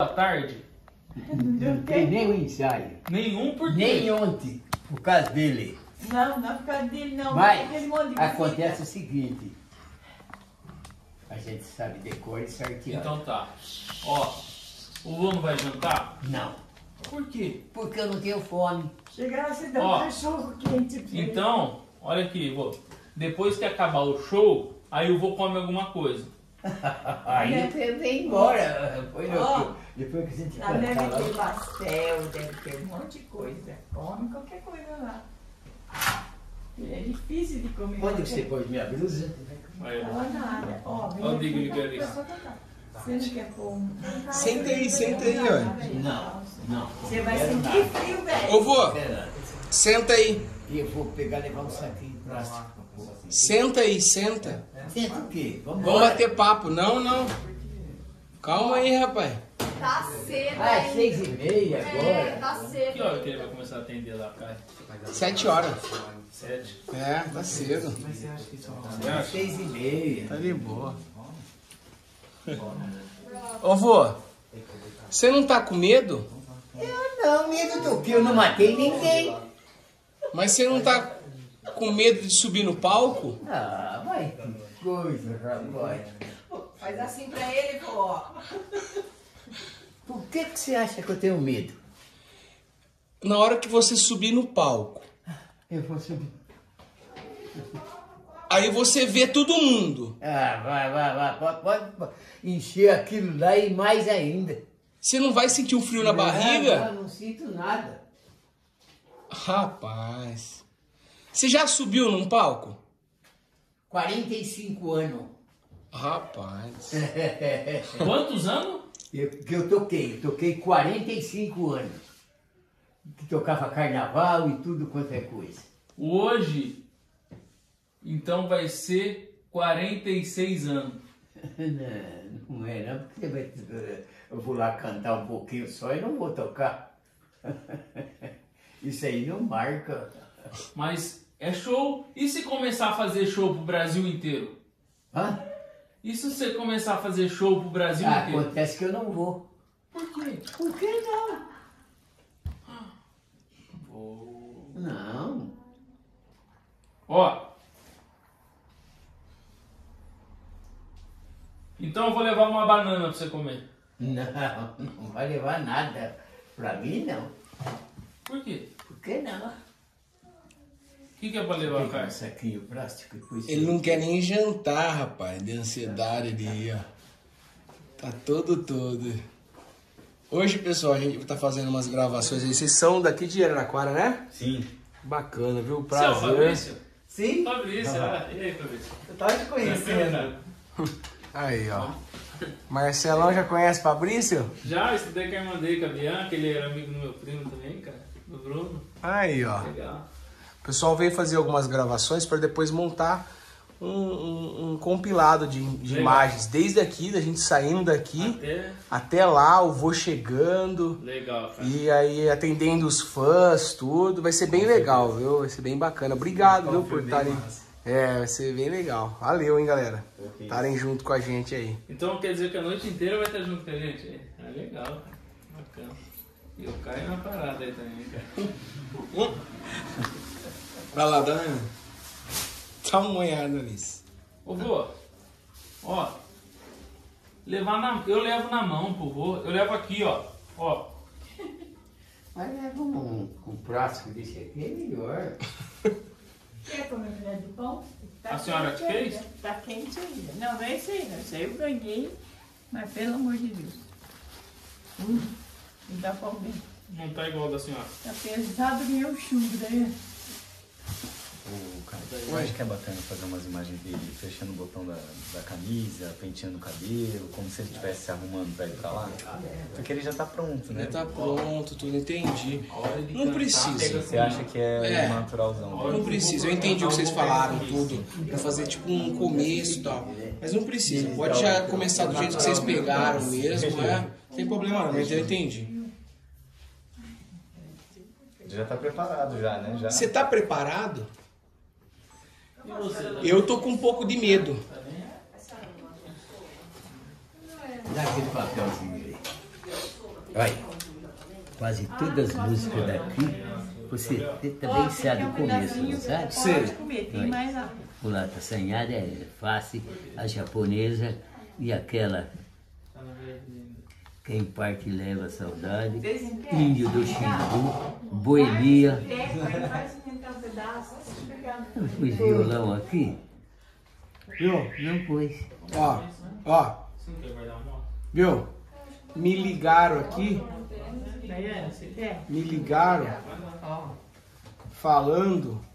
à tarde? Não tem nem o ensaio. Nenhum por quê? Nem ontem, por causa dele. Não, não é por causa dele, não. Mas Aquele monte de acontece o seguinte. A gente sabe decor e certinho. Então tá. Ó, o vô não vai jantar? Não, Por quê? porque eu não tenho fome. Chegar você dá Ó, um cachorro quente pra. Então, olha aqui, vô. Depois que acabar o show, aí o vô come alguma coisa. Aí eu embora. Foi Ó, depois que a gente Lá deve cantar ter lá. pastel, deve ter um monte de coisa. Come qualquer coisa lá. É difícil de comer. Onde você pôs minha blusa? Ó. Fala nada. Ó, vem Ó o aqui, Digo tá- tá cantar. Você não quer pôr um... Senta aí, senta aí, ó. Não, não. Você vai sentir frio, velho. Ô vô, senta aí. E eu vou pegar e levar um saquinho de plástico. Senta aí, senta. Senta o quê? Vamos bater papo. Não, não. Calma aí, rapaz. Tá cedo Ah, é seis e meia É, agora. tá cedo. Que hora que ele vai começar a atender lá, cara? Sete horas. Sete. É, tá cedo. É seis e meia. Tá de boa. Ô vô, você não tá com medo? Eu não, medo do que? Eu não matei ninguém. Mas você não tá com medo de subir no palco? Ah, vai que coisa, rapaz. Faz assim pra ele, pô. ó. Por que, que você acha que eu tenho medo? Na hora que você subir no palco, Eu vou subir. aí você vê todo mundo. Ah, vai, vai, vai. Pode, pode- pode encher aquilo lá e mais ainda. Você não vai sentir um frio na Não, barriga? não sinto nada. Rapaz. Você já subiu num palco? 45 anos. Rapaz. Quantos anos? Eu, que eu toquei. Eu toquei 45 anos. Que tocava carnaval e tudo quanto é coisa. Hoje, então vai ser 46 anos. Não, não é não, porque você vai, eu vou lá cantar um pouquinho só e não vou tocar. Isso aí não marca. Mas é show. E se começar a fazer show pro Brasil inteiro? Hã? E se você começar a fazer show pro Brasil Ah, inteiro? acontece que eu não vou. Por quê? Por que não? Vou. Não. Ó. Então eu vou levar uma banana pra você comer. Não, não vai levar nada. Pra mim, não. Por quê? Por que não? O que, que é pra levar, Pegar um cara? saquinho plástico e Ele não quer nem jantar, rapaz, de ansiedade ali, ó. Tá todo todo. Hoje, pessoal, a gente tá fazendo umas gravações aí. Vocês são daqui de Araraquara, né? Sim. Bacana, viu? Você é o Prazer. Fabrício? Sim, Fabrício, ah, e aí, Fabrício? eu tava te conhecendo. Aí, ó. Marcelão já conhece Fabrício? Já estudei com a irmã dele, com a Bianca, ele era amigo do meu primo também, cara, do Bruno. Aí, ó. Legal. O pessoal veio fazer algumas gravações para depois montar um, um- um compilado de, de imagens. Desde aqui, da gente saindo daqui, Até até lá, o vô chegando. legal, cara. E aí atendendo os fãs, tudo. Vai ser bem legal, viu? Vai ser bem bacana. Obrigado, viu, por estarem. É, vai ser bem legal. Valeu, hein, galera. Estarem junto com a gente aí. Então quer dizer que a noite inteira vai estar junto com a gente? É legal, cara. Bacana. E eu caio na parada aí também, cara. Vai lá, dá, dá uma olhada nisso. Ô vô, ó. Levar na. Eu levo na mão pro vô. Eu levo aqui, ó. Ó. Mas leva um, um plástico desse aqui, é melhor. Quer comer milho de pão? Tá A senhora quente fez? ainda, Tá quente ainda. Não, não é isso aí, não. Isso aí eu ganhei. Mas pelo amor de Deus. Hum, não dá pra ver. Não tá igual da senhora. Tá pesado que nem o chumbo, né? O cara, eu acho que é bacana fazer umas imagens dele fechando o botão da, da camisa, penteando o cabelo, como se ele estivesse se arrumando pra ir pra lá. Porque ele já tá pronto, né? Já tá pronto, tudo, entendi. Não precisa. Você acha que é, É. naturalzão. Não precisa, eu entendi o que vocês falaram, tudo. Pra fazer tipo um começo e tal. Mas não precisa, pode já começar do jeito que vocês pegaram mesmo, é? Não tem problema não, mas eu entendi. Já tá preparado já, né? Já. Você tá preparado? Eu tô com um pouco de medo. Dá aquele papelzinho aí. Olha, quase todas as músicas daqui, você também sabe o começo, não sabe? Sei. Pode comer, tem Oi. mais lá. Mulata assanhada é fácil, a japonesa e aquela quem parte leva saudade, índio do Xingu, boemia. Não pus violão aqui? Viu? Não pus. Ó, ó, viu? Me ligaram aqui, me ligaram falando